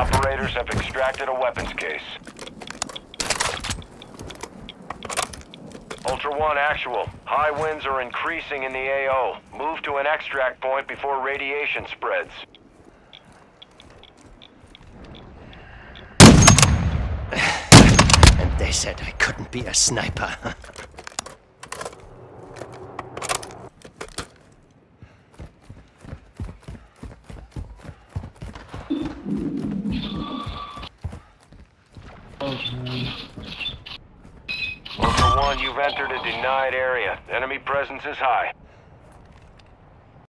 Operators have extracted a weapons case. Ultra One actual. High winds are increasing in the AO. Move to an extract point before radiation spreads. And they said I couldn't be a sniper. Ultra One, you've entered a denied area. Enemy presence is high.